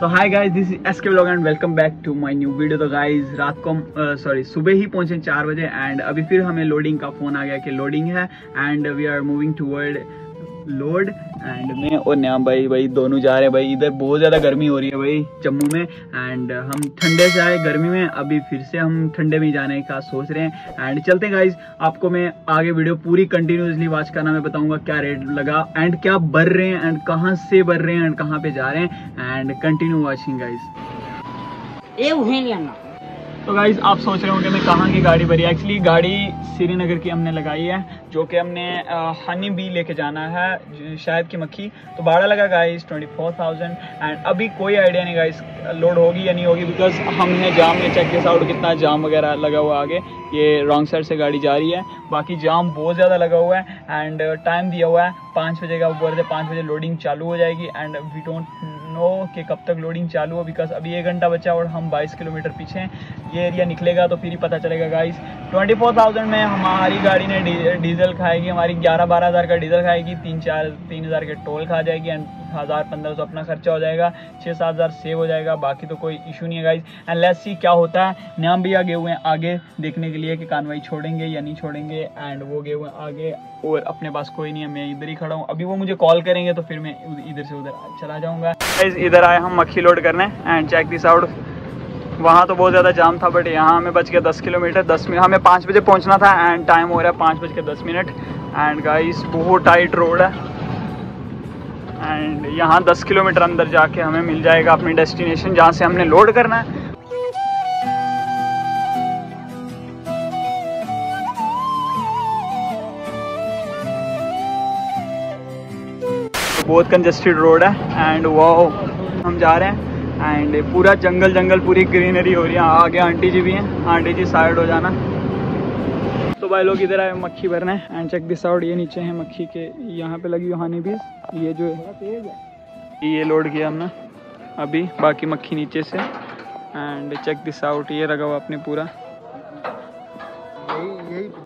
तो hi guys this is S K blog and welcome back to my new video तो guys रात को sorry सुबह ही पहुँचे चार बजे एंड अभी फिर हमें लोडिंग का फ़ोन आ गया कि लोडिंग है and we are moving toward load and मैं और न्याम भाई भाई दोनों जा रहे हैं भाई। इधर बहुत ज़्यादा गर्मी हो रही है भाई जम्मू में एंड हम ठंडे से आए गर्मी में। अभी फिर से हम ठंडे में जाने का सोच रहे हैं। एंड चलते हैं गाइज़ आपको मैं आगे वीडियो पूरी कंटिन्यूसली वॉच करना, मैं बताऊँगा क्या रेट लगा एंड क्या भर रहे हैं एंड कहाँ से भर रहे हैं एंड कहाँ पे जा रहे हैं। एंड कंटिन्यू वॉचिंग गाइज़ ये तो गाइज़ आप सोच रहे होंगे मैं कहाँ की गाड़ी भरी? एक्चुअली गाड़ी श्रीनगर की हमने लगाई है, जो कि हमने हनी बी लेके जाना है शायद की मक्खी। तो भाड़ा लगा guys twenty four thousand and अभी कोई आइडिया नहीं गाइज़ लोड होगी या नहीं होगी बिकॉज़ हमने जाम में चेक किया आउट कितना जाम वगैरह लगा हुआ आगे। ये रॉन्ग साइड से गाड़ी जा रही है। बाकी जाम बहुत ज़्यादा लगा हुआ है एंड टाइम दिया हुआ है, पाँच बजे का बोल रहे पाँच बजे लोडिंग चालू हो जाएगी एंड वी डोंट नो कि कब तक लोडिंग चालू हो बिकॉज़ अभी एक घंटा बचा और हम 22 किलोमीटर पीछे हैं। ये एरिया निकलेगा तो फिर ही पता चलेगा गाइस 24,000 में हमारी गाड़ी ने डीजल खाएगी हमारी ग्यारह बारह हज़ार का डीजल खाएगी तीन चार तीन हज़ार के टोल खा जाएगी एंड हज़ार पंद्रह सौ अपना खर्चा हो जाएगा छः सात हज़ार सेव हो जाएगा, बाकी तो कोई इशू नहीं है गाइज़ एंड लेट्स सी क्या होता है. न्याम भी आगे हुए हैं, आगे देखने के लिए कि कानवाई छोड़ेंगे या नहीं छोड़ेंगे एंड वो गए हुए हैं आगे. और अपने पास कोई नहीं है, मैं इधर ही खड़ा हूँ. अभी वो मुझे कॉल करेंगे तो फिर मैं इधर से उधर चला जाऊँगा. इधर आए हम मक्खी लोड करने एंड चेक दिस आउट वहाँ तो बहुत ज़्यादा जाम था बट यहाँ हमें बच गया दस किलोमीटर, दस मिनट, हमें पाँच बजे पहुँचना था एंड टाइम हो रहा है पाँच बज के दस मिनट. एंड गाइस बहुत टाइट रोड है. एंड यहाँ दस किलोमीटर अंदर जाके हमें मिल जाएगा अपनी डेस्टिनेशन जहाँ से हमने लोड करना है। बहुत कंजस्टेड रोड है एंड वो हम जा रहे हैं। एंड पूरा जंगल जंगल पूरी ग्रीनरी हो रही है। आगे आंटी जी भी हैं। आंटी जी साइड हो जाना। भाई लोग इधर आए, मक्खी भरने। एंड चेक दिस आउट ये नीचे है मक्खी के। यहाँ पे लगी हानि भी ये जो है, ये लोड किया हमने अभी, बाकी मक्खी नीचे से। एंड चेक दिस आउट ये लगा हुआ अपने पूरा।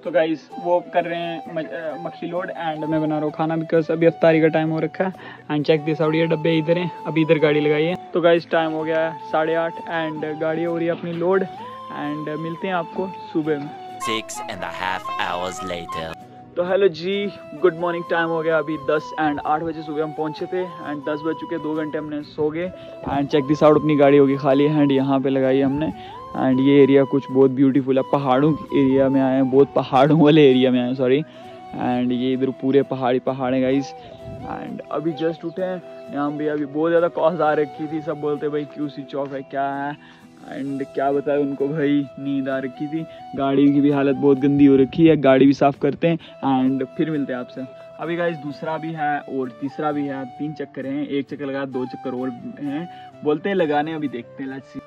तो गाइस वो कर रहे हैं मक्खी लोड एंड मैं बना रहा हूँ खाना बिकॉज़ अभी अफ्तारी का टाइम हो रखा है। एंड चेक दिस आउट ये डब्बे इधर हैं। अभी इधर गाड़ी लगाई है। तो गाइस टाइम हो गया है साढ़े आठ। एंड गाड़ी हो रही है अपनी लोड एंड मिलते हैं आपको सुबह में। Six and a half hours later. तो हेलो जी, गुड मॉर्निंग, टाइम हो गया अभी 10 एंड 8 बजे सुबह हम पहुँचे थे एंड 10 बज चुके, दो घंटे हमने सो गए एंड चेक दिस आउट, अपनी गाड़ी होगी खाली एंड यहाँ पे लगाई हमने एंड ये एरिया कुछ बहुत ब्यूटीफुल है, पहाड़ों के एरिया में आए हैं, बहुत पहाड़ों वाले एरिया में आए हैं सॉरी एंड ये इधर पूरे पहाड़ी पहाड़ हैं गाइस एंड अभी जस्ट उठे हैं, यहाँ भी अभी बहुत ज़्यादा कॉस्ट आ रखी थी, सब बोलते भाई, क्यों स्विच ऑफ़ है, क्या है? एंड क्या बताए उनको भाई, नींद आ रखी थी। गाड़ी की भी हालत बहुत गंदी हो रखी है। गाड़ी भी साफ़ करते हैं एंड फिर मिलते हैं आपसे। अभी गाइस दूसरा भी है और तीसरा भी है। तीन चक्कर हैं। एक चक्कर लगा, दो चक्कर और हैं। बोलते हैं लगाने, अभी देखते हैं। सी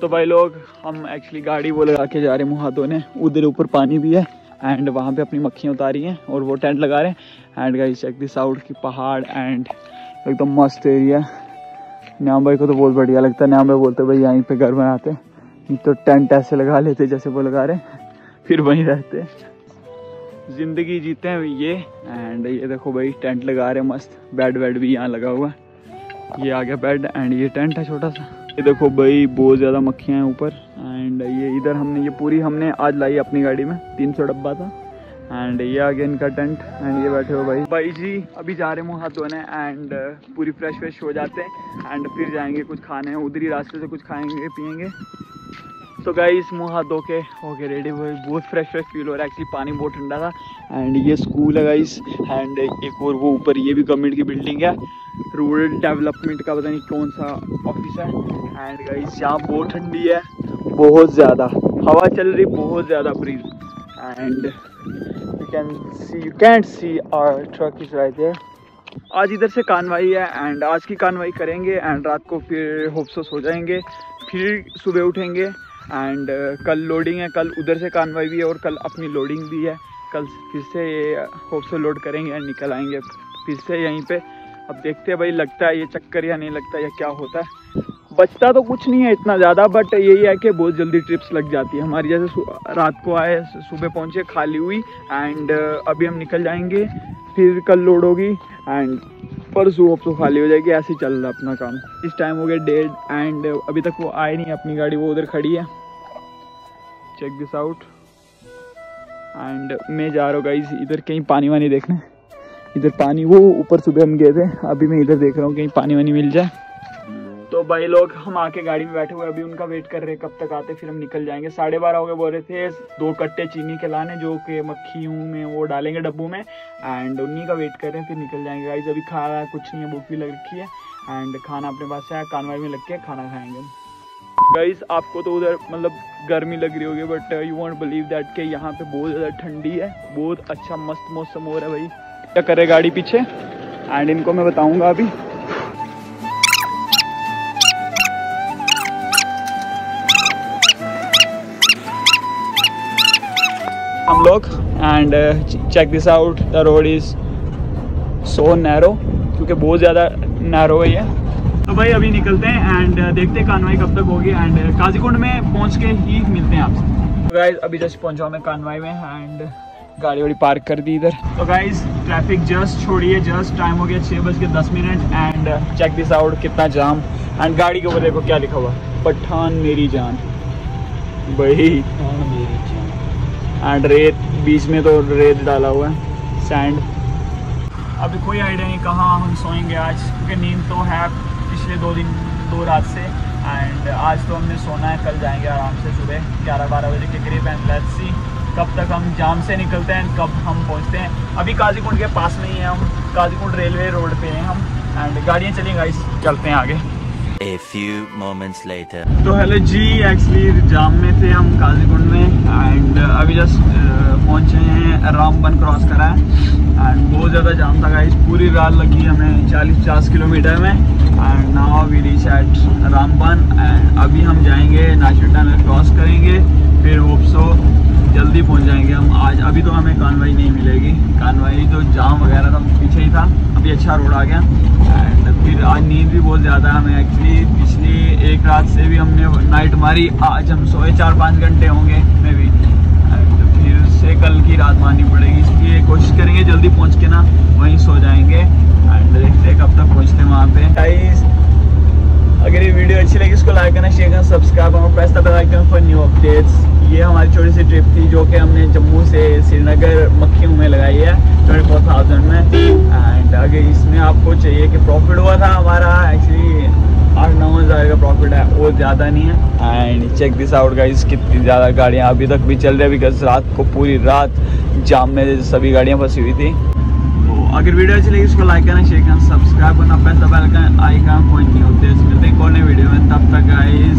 तो भाई लोग, हम एक्चुअली गाड़ी वो लगा के जा रहे हैं मुँह धोने उधर ऊपर पानी भी है एंड वहाँ पे अपनी मक्खियाँ उतारी हैं और वो टेंट लगा रहे हैं। And guys check this out की पहाड़ एंड एकदम मस्त एरिया न्याम भाई को तो बहुत बढ़िया लगता है। न्याम भाई बोलते भाई यहीं पे घर बनाते तो टेंट ऐसे लगा लेते जैसे वो लगा रहे फिर वहीं रहते ज़िंदगी जीते हैं ये एंड ये देखो भाई, टेंट लगा रहे मस्त। बेड वेड भी यहाँ लगा हुआ है। ये आ गया बेड एंड ये टेंट है छोटा सा। ये देखो भाई, बहुत ज़्यादा मक्खियाँ हैं ऊपर एंड ये इधर हमने, ये पूरी हमने आज लाई अपनी गाड़ी में। तीन सौ डब्बा था। एंड ये आ गया इनका टेंट एंड ये बैठे हो भाई। भाई जी, अभी जा रहे मुँह हाथ धोने एंड पूरी फ्रेश फ्रेश हो जाते हैं। एंड फिर जाएँगे कुछ खाने, उधर ही रास्ते से कुछ खाएँगे, पियेंगे। तो गाइस मुँह हाथ धो के हो गए रेडी हुए बहुत फ्रेश फ्रेश फील हो रहा है। एक्चुअली पानी बहुत ठंडा था। एंड ये स्कूल है गाइस एंड एक और वो ऊपर, ये भी गवर्नमेंट की बिल्डिंग है। रूरल डेवलपमेंट का पता नहीं कौन सा ऑफ़िस है। एंड गाइस यहाँ बहुत ठंडी है। बहुत ज़्यादा। हवा चल रही, बहुत ज़्यादा breeze and can see you can't see our truck is right there आज इधर से कानवाई है एंड आज की कानवाई करेंगे एंड रात को फिर होप्सोस हो जाएँगे। फिर सुबह उठेंगे एंड uh, कल लोडिंग है कल उधर से कानवाई भी है और कल अपनी लोडिंग भी है। कल फिर से ये होप्सो लोड करेंगे एंड निकल आएँगे फिर से यहीं पे। अब देखते हैं भाई लगता है ये चक्कर या नहीं लगता या क्या होता है। बचता तो कुछ नहीं है इतना ज़्यादा बट यही है कि बहुत जल्दी ट्रिप्स लग जाती है। हमारी जैसे रात को आए, सुबह पहुँचे, खाली हुई एंड अभी हम निकल जाएँगे, फिर कल लोड होगी एंड परसों तो खाली हो जाएगी, ऐसे चल रहा अपना काम। इस टाइम हो गया डेढ़ एंड अभी तक वो आए नहीं, अपनी गाड़ी, वो उधर खड़ी है। चेक दिस आउट एंड मैं जा रहा हूँ गाइस इधर कहीं पानी वानी देखने। इधर पानी, वो ऊपर सुबह हम गए थे, अभी मैं इधर देख रहा हूँ, कहीं पानी वानी मिल जाए। तो भाई लोग हम आके गाड़ी में बैठे हुए अभी उनका वेट कर रहे हैं, कब तक आते फिर हम निकल जाएँगे। साढ़े बारह हो गए, बोल रहे थे, दो कट्टे चीनी के लाने, जो कि मक्खी में वो डालेंगे डब्बू में। एंड उन्हीं का वेट कर रहे हैं, फिर निकल जाएँगे। गाइस अभी खा रहा है कुछ नहीं है, भूख भी लग रखी है। एंड खाना अपने पास है, कानवाई में लग के खाना खाएँगे। गाइस आपको तो उधर मतलब गर्मी लग रही होगी but you won't believe that कि यहाँ पे बहुत ज़्यादा ठंडी है। बहुत अच्छा मस्त मौसम हो रहा है भाई। क्या करे गाड़ी पीछे? एंड इनको मैं बताऊँगा अभी। हम लोग and check this out the road is so narrow क्योंकि बहुत ज़्यादा नैरो है ये। तो भाई अभी निकलते हैं एंड देखते हैं कानवाई कब तक होगी एंड काजीकुंड में पहुँच के ही मिलते हैं आपसे। तो गाइज़ अभी जस्ट पहुँचा मैं कानवाई में एंड गाड़ी वाड़ी पार्क कर दी इधर। तो गाइज़ ट्रैफ़िक जस्ट छोड़िए जस्ट टाइम हो गया छः बज के दस minute and check this out कितना जाम। एंड गाड़ी के ऊपर देखो क्या लिखा हुआ, पठान मेरी जान। भाई। एंड रेत बीच में तो रेत डाला हुआ है सैंड अभी कोई आइडिया नहीं कहाँ हम सोएँगे आज क्योंकि नींद तो है पिछले दो दिन दो रात से. एंड आज तो हमने सोना है कल जाएँगे आराम से सुबह ग्यारह बारह बजे के करीब. एंड लेट्स सी कब तक हम जाम से निकलते हैं कब हम पहुँचते हैं. अभी काजीकुंड के पास में ही है हम काजीकुंड रेलवे रोड पे हैं हम. एंड गाड़ियाँ चलेंगे गाइस चलते हैं आगे. A few moments later. तो हेलो जी एक्चुअली जाम में थे हम काजीकुंड में. पहुँचे हैं, रामबन क्रॉस करा है। एंड बहुत ज़्यादा जाम था गाइस पूरी रात लगी हमें 40-50 किलोमीटर में। And now we reach at Ramban and अभी हम जाएँगे नाचर टनल क्रॉस करेंगे। फिर होप्सो जल्दी पहुँच जाएँगे हम। आज अभी तो हमें कानवाई नहीं मिलेगी। कानवाई तो जाम वगैरह था पीछे ही था। अभी अच्छा रोड आ गया। एंड फिर आज नींद भी बहुत ज़्यादा हमें एक्चुअली पिछली एक रात से भी हमने नाइट मारी। आज हम सोए चार पाँच घंटे होंगे। रात मारनी पड़ेगी इसलिए कोशिश करेंगे जल्दी पहुँच के ना वहीं सो जाएँगे एंड देखते कब तक पहुँचते हैं वहाँ पे। Guys, अगर ये वीडियो अच्छी लगी इसको लाइक करना शेयर करना सब्सक्राइब और press the bell icon for new updates ये हमारी छोटी सी ट्रिप थी जो कि हमने जम्मू से श्रीनगर मक्खियों में लगाई है ट्वेंटी फोर थाउज़ेंड में। एंड अगर इसमें आपको चाहिए कि प्रॉफिट हुआ था हमारा एक्चुअली आठ नौ हज़ार का प्रॉफिट है वो ज़्यादा नहीं है। And check this out guys कितनी ज़्यादा गाड़ियाँ अभी तक भी चल रही है बिकॉज़ रात को पूरी रात जाम में सभी गाड़ियाँ फंसी हुई थी। तो अगर वीडियो अच्छी लगी उसको लाइक करना शेयर करना सब्सक्राइब करना पैसा बेल का आइकन पॉइंट नहीं होते। हैं वीडियो में। तब तक गाइस